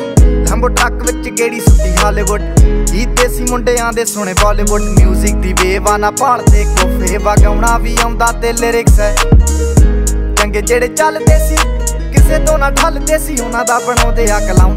ਲੰਬੋ truck ਵਿੱਚ ਗੇੜੀ ਸੁੱਟੀ Hollywood ਕੀ ਦੇਸੀ ਮੁੰਡਿਆਂ ਦੇ ਸੁਣੇ ਬਾਲੀਵੁੱਡ 뮤직 ਦੀ ਵੇਵ ਆ ਨਾ ਭਾਲਦੇ ਕੋਫੇ ਵਗਾਉਣਾ ਵੀ ਆਉਂਦਾ ਤੇ ਲਿਰਿਕਸ ਹੈ। ਚੰਗੇ ਜਿਹੜੇ ਚੱਲਦੇ ਸੀ, ਕਿਸੇ ਤੋਂ ਨਾ ਠੱਲਦੇ ਸੀ, ਉਹਨਾਂ ਦਾ ਬਣਾਉਂਦੇ ਆ ਕਲਾਉਂ।